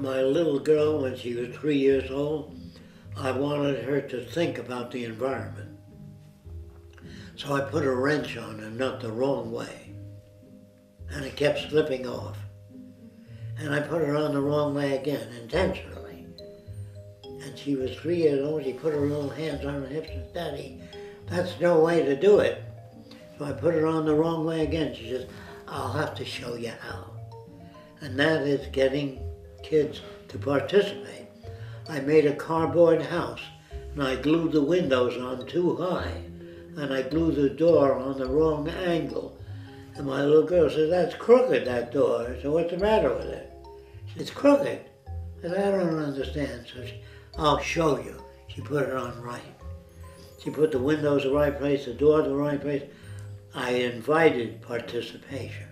my little girl, when she was three years old, I wanted her to think about the environment. So I put a wrench on a nut the wrong way. And it kept slipping off. And I put her on the wrong way again, intentionally. And she was three years old. She put her little hands on her hips and said, Daddy, that's no way to do it. So I put her on the wrong way again. She says, I'll have to show you how. And that is getting kids to participate. I made a cardboard house and I glued the windows on too high and I glued the door on the wrong angle. And my little girl said, that's crooked, that door. Said, what's the matter with it? Said, it's crooked. I said, I don't understand. So she, I'll show you. She put it on right. She put the windows the right place, the door the right place. I invited participation.